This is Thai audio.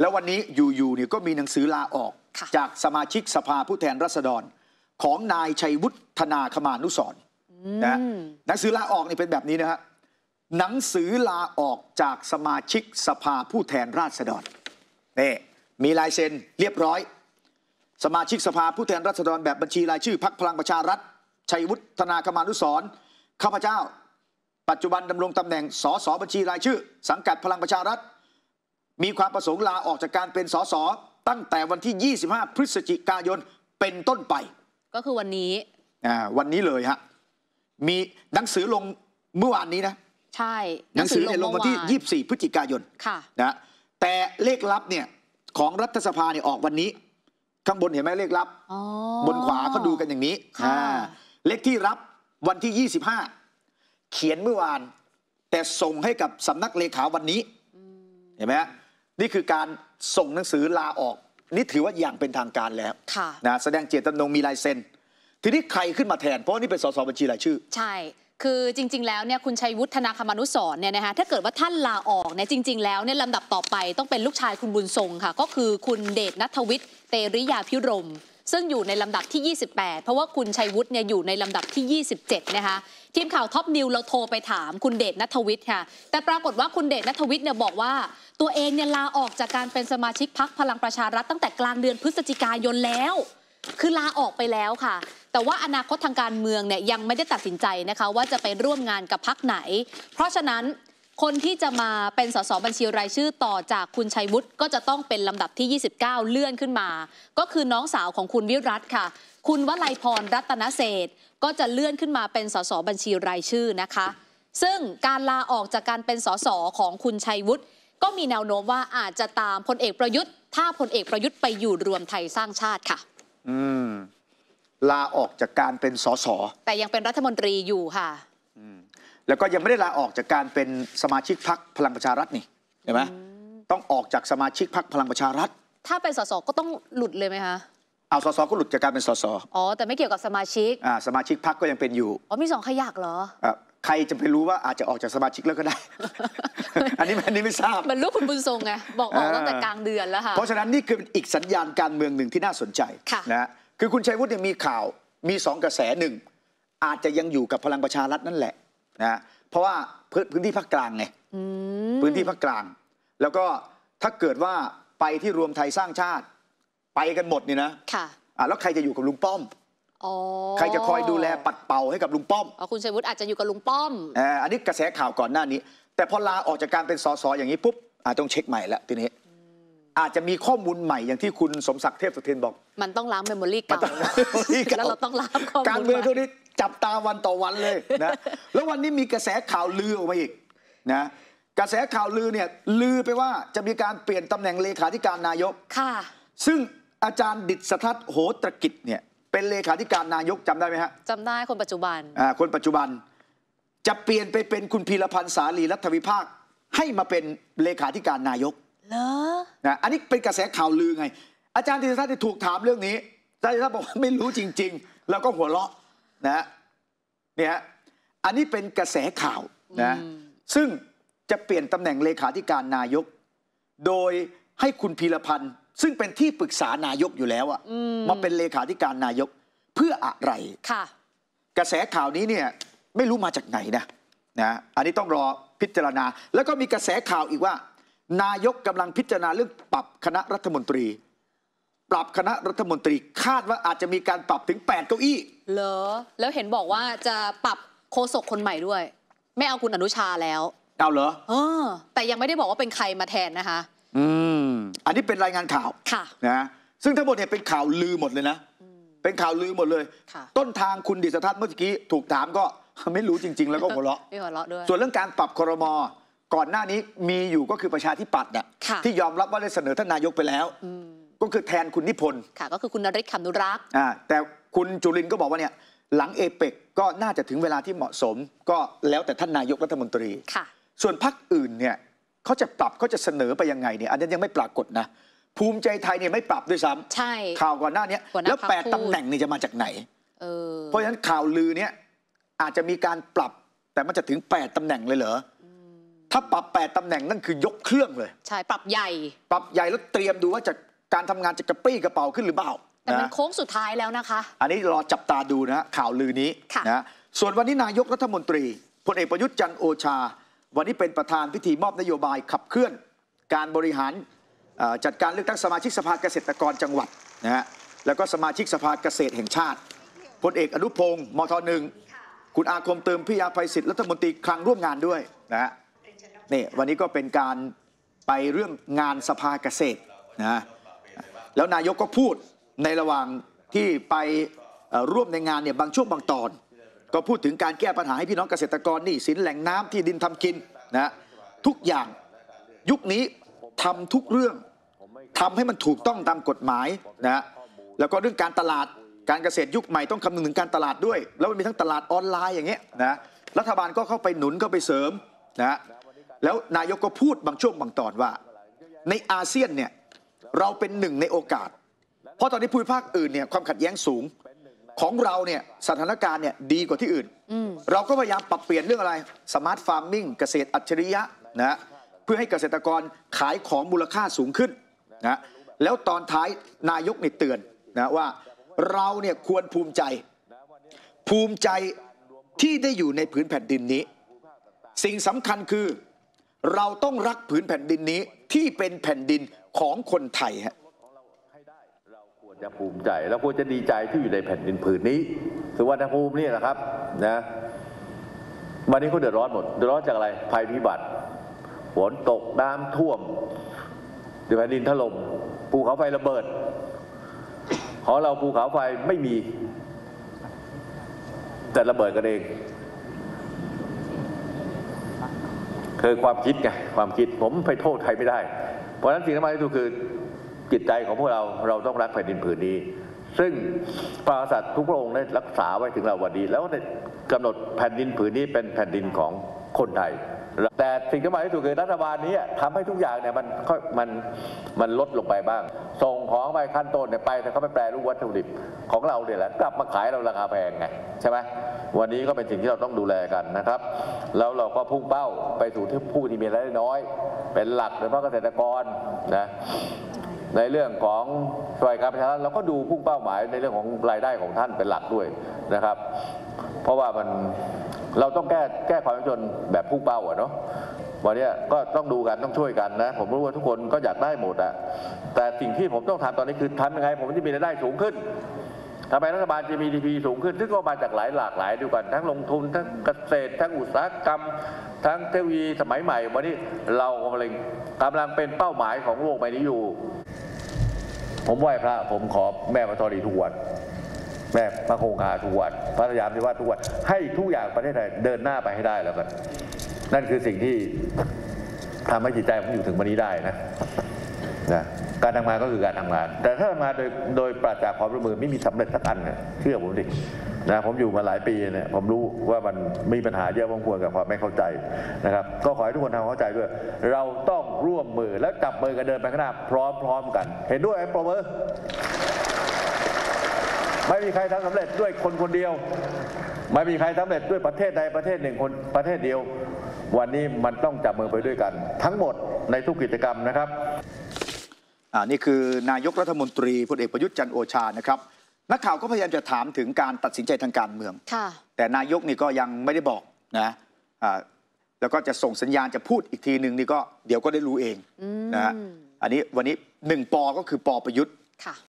แล้ววันนี้อยู่ๆเนี่ยก็มีหนังสือลาออกค่ะจากสมาชิกสภาผู้แทนราษฎร ของนายชัยวุฒนาคมานุสรณ์นะหนังสือลาออกนี่เป็นแบบนี้นะฮะหนังสือลาออกจากสมาชิกสภาผู้แทนราษฎรนี่มีลายเซ็นเรียบร้อย สมาชิกสภาผู้แทนราษฎรแบบบัญชีรายชื่อพักพลังประชารัฐ ชัยวุฒนาคมานุสรณ์ข้าพเจ้า ปัจจุบันดำรงตำแหน่งสสบัญชีรายชื่อ สังกัดพลังประชารัฐ มีความประสงค์ลาออกจากการเป็นสสตั้งแต่วันที่ 25 พฤศจิกายนเป็นต้นไป ก็คือวันนี้อ่าวันนี้เลยฮะมีหนังสือลงเมื่อวานนี้นะ ใช่หนังสือเนี่ยลงวันที่เมื่อ24 พฤศจิกายนค่ะนะแต่เลขลับเนี่ยของรัฐสภาเนี่ยออกวันนี้ ข้างบนเห็นไหมเลขลับอ๋อบนขวาเขาดูกันอย่างนี้ค่ะอ่าเลขที่รับวันที่ 25 เขียนเมื่อวาน แต่ส่งให้กับสำนักเลขาวันนี้ เห็นไหมฮะ นี่คือการส่งหนังสือลาออก นี่ถือว่าอย่างเป็นทางการแล้วค่ะนะแสดงเจตจำนงมีลายเซ็นทีนี้ใครขึ้นมาแทนเพราะว่านี่เป็นสสบัญชีรายชื่อ ใช่คือจริง ๆ แล้วเนี่ยคุณชัยวุฒนาคมานุสรณ์เนี่ยนะคะถ้าเกิดว่าท่านลาออกเนี่ยจริง ๆ แล้วเนี่ยลำดับต่อไปต้องเป็นลูกชายคุณบุญทรงค่ะ ก็คือคุณเดชนัทวิทย์เตริยาพิรม ซึ่งอยู่ในลำดับที่ 28 เพราะว่าคุณชัยวุฒิเนี่ยอยู่ในลำดับที่ 27 นะคะทีมข่าว Top News เราโทรไปถามคุณเดชนัทวิทย์ค่ะ แต่ปรากฏว่าคุณเดชนัทวิทย์เนี่ยบอกว่า ตัวเองเนี่ยลาออกจากการเป็นสมาชิกพรรคพลังประชารัฐตั้งแต่กลางเดือนพฤศจิกายนแล้ว คือลาออกไปแล้วค่ะ แต่ว่าอนาคตทางการเมืองเนี่ยยังไม่ได้ตัดสินใจนะคะ ว่าจะไปร่วมงานกับพรรคไหน เพราะฉะนั้น คนที่จะมาเป็นสสบัญชีรายชื่อต่อจากคุณชัยวุฒิก็จะต้องเป็นลำดับที่ 29 เลื่อนขึ้นมา ก็คือน้องสาวของคุณวิรัตค่ะ คุณวลัยพรรัตนเศรษฐ์ก็จะเลื่อนขึ้นมาเป็นสสบัญชีรายชื่อนะคะ ซึ่งการลาออกจากการเป็นสสของคุณชัยวุฒิก็มีแนวโน้มว่าอาจจะตามพลเอกประยุทธ์ ถ้าพลเอกประยุทธ์ไปอยู่รวมไทยสร้างชาติค่ะ อืมลาออกจากการเป็นสสแต่ยังเป็นรัฐมนตรีอยู่ค่ะ แล้วก็ยังไม่ได้ลาออกจากการเป็นสมาชิกพักพลังประชารัฐนี่เห็นไหมต้องออกจากสมาชิกพักพลังประชารัฐ ถ้าเป็นสสก็ต้องหลุดเลยไหมคะเอาสสก็หลุดจากการเป็นสสอ๋อแต่ไม่เกี่ยวกับสมาชิกอ่าสมาชิกพักก็ยังเป็นอยู่อ๋อมีสองขยักเหรออะใครจะไปรู้ว่าอาจจะออกจากสมาชิกแล้วก็ได้ อันนี้อันนี้ไม่ทราบ มันลูกคุณบุญทรงไงบอกออกอ่าตั้งแต่กลางเดือนแล้วค่ะ เพราะฉะนั้นนี่คืออีกสัญญาณการเมืองหนึ่งที่น่าสนใจค่ะนะฮะคือคุณชัยวุฒิเนี่ยมีข่าวมีสองกระแสหนึ่งอาจจะยังอยู่กับพลังประชารัฐนั่นแหละ นะฮะเพราะว่าพื้นพื้นที่ภาคกลางไงอืมพื้นที่ภาคกลาง แล้วก็ถ้าเกิดว่าไปที่รวมไทยสร้างชาติ ไปกันหมดนี่นะค่ะอะแล้วใครจะอยู่กับลุงป้อมอ๋อใครจะคอยดูแลปัดเป่าให้กับลุงป้อมอ๋อคุณชัยวุฒิอาจจะอยู่กับลุงป้อมเอ่ออันนี้กระแสข่าวก่อนหน้านี้ แต่พอลาออกจากการเป็นสสอย่างนี้ปุ๊บอาจต้องเช็คใหม่แล้วทีนี้อาจจะมีข้อมูลใหม่อย่างที่คุณสมศักดิ์เทพสุทินบอก มันต้องล้างเมมโมรี่มันเก่าต้องล้าง memory เก่าแล้วเราต้องล้างข้อมูลการเมืองมาเท่านี้ จับตาวันต่อวันเลยนะแล้ววันนี้มีกระแสข่าวลือออกมาอีกนะกระแสข่าวลือเนี่ยลือไปว่าจะมีการเปลี่ยนตำแหน่งเลขาธิการนายกค่ะ ซึ่งอาจารย์ดิษฐทัศน์โหตรกิจเนี่ยเป็นเลขาธิการนายกจำได้ไหมฮะจำได้คนปัจจุบันอ่าคนปัจจุบัน จะเปลี่ยนไปเป็นคุณพีรพันธ์สาลีรัฐวิภาคให้มาเป็นเลขาธิการนายกเหรอนะอันนี้เป็นกระแสข่าวลือไง อาจารย์ดิษฐทัศน์ที่ถูกถามเรื่องนี้อาจารย์ดิษฐทัศน์บอกว่าไม่รู้จริง ๆ แล้วก็หัวเราะ นะเนี่ยฮะอันนี้เป็นกระแสข่าวนะซึ่งจะเปลี่ยนตำแหน่งเลขาธิการนายก โดยให้คุณพีรพันธ์ซึ่งเป็นที่ปรึกษานายกอยู่แล้วอะมาเป็นเลขาธิการนายกเพื่ออะไรค่ะ กระแสข่าวนี้เนี่ยไม่รู้มาจากไหนนะนะอันนี้ต้องรอพิจารณา แล้วก็มีกระแสข่าวอีกว่า นายกกำลังพิจารณาเรื่องปรับคณะรัฐมนตรี ปรับคณะรัฐมนตรีคาดว่าอาจจะมีการปรับถึง 8 เก้าอี้ เหรอ แล้วเห็นบอกว่าจะปรับโฆษกคนใหม่ด้วย ไม่เอาคุณอนุชาแล้ว เอาเหรอเออ แต่ยังไม่ได้บอกว่าเป็นใครมาแทนนะคะ อืม อันนี้เป็นรายงานข่าวค่ะ นะซึ่งทั้งหมดเนี่ยเป็นข่าวลือหมดเลยนะ เป็นข่าวลือหมดเลย ค่ะ ต้นทางคุณดิษฐทัศน์เมื่อกี้ถูกถามก็ ไม่รู้จริง ๆ แล้วก็หัวเราะ ไม่หัวเราะด้วย ส่วนเรื่องการปรับครมก่อนหน้านี้มีอยู่ก็คือประชาธิปัตย์น่ะค่ะ ที่ยอมรับว่าได้เสนอท่านนายกไปแล้ว อืม ก็คือแทนคุณนิพนธ์ค่ะ ก็คือคุณนริศขำนุรักษ์อ่าแต่คุณจุลินทร์ก็บอกว่าเนี่ยหลังเอเปกก็น่าจะถึงเวลาที่เหมาะสม ก็แล้วแต่ท่านนายกรัฐมนตรีค่ะ ส่วนพรรคอื่นเนี่ยเขาจะปรับเขาจะเสนอไปยังไงเนี่ยอันนี้ยังไม่ปรากฏนะ ภูมิใจไทยเนี่ยไม่ปรับด้วยซ้ใช่ำข่าวก่อนหน้าเนี้ยหัวหน้าแล้วพรรคแปดพูด ตำแหน่งนี่จะมาจากไหน เออเพราะฉะนั้นข่าวลือเนี่ยอาจจะมีการปรับแต่มันจะถึง 8ตำแหน่งเลยเหรออถ้าปรับ 8ตำแหน่งนั่นคือยกเครื่องเลย ใช่ปรับใหญ่ ปรับใหญ่แล้วเตรียมดูว่าจะ การทำงานจะกระปรี้กระเป๋าขึ้นหรือเปล่าแต่มันนะโค้งสุดท้ายแล้วนะคะ อันนี้รอจับตาดูนะฮะข่าวลือนี้ค่ะนะส่วนวันนี้นายกรัฐมนตรีพลเอกประยุทธ์จันทร์โอชา วันนี้เป็นประธานพิธีมอบนโยบายขับเคลื่อน การบริหารเอ่อจัดการเลือกตั้งสมาชิกสภาเกษตรกรจังหวัดนะฮะแล้วก็สมาชิกสภาเกษตรแห่งชาติพลเอกอนุพงศ์มทหนึ่งคุณอาคมเติมพิยาภัยศิษย์รัฐมนตรีคลังร่วมงานด้วยนะฮะนี่วันนี้ก็เป็นการไปเรื่องงานสภาเกษตรนะ แล้วนายกก็พูดในระหว่างที่ไปร่วมในงานเนี่ยบางช่วงบางตอน ก็พูดถึงการแก้ปัญหาให้พี่น้องเกษตรกรนี่สินแหล่งน้ำที่ดินทำกินนะทุกอย่างยุคนี้ทำทุกเรื่องทำให้มันถูกต้องตามกฎหมายนะแล้วก็เรื่องการตลาดการเกษตรยุคใหม่ต้องคำนึงถึงการตลาดด้วย แล้วมันมีทั้งตลาดออนไลน์อย่างเงี้ยนะรัฐบาลก็เข้าไปหนุนเข้าไปเสริมนะแล้วนายกก็พูดบางช่วงบางตอนว่า ในอาเซียนเนี่ย เราเป็นหนึ่งในโอกาส เพราะตอนนี้ภูมิภาคอื่นเนี่ยความขัดแย้งสูงของเราเนี่ยสถานการณ์เนี่ยดีกว่าที่อื่น เราก็พยายามปรับเปลี่ยนเรื่องอะไรsmart farming เกษตรอัจฉริยะนะเพื่อให้เกษตรกรขายของมูลค่าสูงขึ้นนะแล้วตอนท้ายนายกนี่เตือนนะว่าเราเนี่ยควรภูมิใจ ภูมิใจที่ได้อยู่ในผืนแผ่นดินนี้ สิ่งสำคัญคือ เราต้องรักผืนแผ่นดินนี้ ที่เป็นแผ่นดินของคนไทยฮะเราควรจะภูมิใจเราควรจะดีใจที่อยู่ในแผ่นดินผืนนี้สุวรรณภูมินี่แหละครับนะวันนี้เขาเดือดร้อนหมดเดือดร้อนจากอะไรภัยพิบัติฝนตกน้ำท่วมดแผ่นดินถล่มภูเขาไฟระเบิด ของเราภูเขาไฟไม่มี แต่ระเบิดกันเอง คือความคิดไงความคิดผมไปโทษใครไม่ได้ เพราะฉะนั้นสิ่งที่สำคัญที่สุดคือจิตใจของพวกเราเราต้องรักแผ่นดินผืนนี้ ซึ่งพระกษัตริย์ทุกพระองค์ได้รักษาไว้ถึงเราวันนี้แล้วได้กำหนดแผ่นดินผืนนี้เป็นแผ่นดินของคนไทย แต่สิ่งที่สำคัญที่สุดคือรัฐบาลนี้ทำให้ทุกอย่างเนี่ยมันค่อยมันมันลดลงไปบ้าง ส่งของไปขั้นต้นเนี่ยไปแต่เขาไปแปรรูปวัตถุดิบของเราเนี่ยแหละกลับมาขายเราราคาแพงไงใช่ไหมวันนี้ก็เป็นสิ่งที่เราต้องดูแลกันนะครับ แล้วเราก็พุ่งเป้าไปสู่ที่ผู้ที่มีรายได้น้อย เป็นหลักโดยเฉพาะเกษตรกรนะในเรื่องของสวัสดิการประชาชนเราก็ดูพุ่งเป้าหมายในเรื่องของรายได้ของท่านเป็นหลักด้วยนะครับ เพราะว่ามัน เราต้องแก้แก้ความยากจนแบบพุ่งเป้าอะเนาะวันนี้ก็ต้องดูกันต้องช่วยกันนะ ผมรู้ว่าทุกคนก็อยากได้หมดอะแต่สิ่งที่ผมต้องทำตอนนี้คือทำยังไง ผมจะมีรายได้สูงขึ้นทำไมรัฐบาลจะมี GDP สูงขึ้น ซึ่งก็มาจากหลายหลากหลายดูกัน ทั้งลงทุน ทั้งเกษตร ทั้งอุตสาหกรรม ทั้งเทคโนโลยีสมัยใหม่ วันนี้เรากำลังกำลังเป็นเป้าหมายของโลกใบนี้อยู่ ผมไหว้พระ ผมขอแม่พระธรณีทุกวัน แม่พระคงคาทุกวันพระยามที่ว่าทุกวันให้ทุกอย่างประเทศไทยเดินหน้าไปให้ได้แล้วกันนั่นคือสิ่งที่ทำให้จิตใจผมอยู่ถึงวันนี้ได้นะนะการทำงานก็คือการทำงาน แต่ถ้าทำงานโดยโดยปราศจากความร่วมมือไม่มีสำเร็จสักอันเนี่ยเชื่อผมดินะผมอยู่มาหลายปีเนี่ยผมรู้ว่ามันมีปัญหาเยอะพอสมควรกับความไม่เข้าใจนะครับ ก็ขอให้ทุกคนทำความเข้าใจด้วย เราต้องร่วมมือแล้วจับมือกันเดินไปข้างหน้าพร้อมๆกัน เห็นด้วยไหมปรบมือ ไม่มีใครทำสำเร็จด้วยคนคนเดียว ไม่มีใครสำเร็จด้วยประเทศใดประเทศหนึ่งคนประเทศเดียว วันนี้มันต้องจับมือไปด้วยกัน ทั้งหมดในทุกกิจกรรมนะครับอ่านี่คือนายกรัฐมนตรีพลเอกประยุทธ์จันทร์โอชานะครับนักข่าวก็พยายามจะถามถึงการตัดสินใจทางการเมืองค่ะแต่นายกนี่ก็ยังไม่ได้บอกนะอ่าแล้วก็จะส่งสัญญาณจะพูดอีกทีหนึ่งนี่ก็เดี๋ยวก็ได้รู้เองอืมนะฮะอันนี้วันนี้หนึ่งปอก็คือปอประยุทธ์ค่ะ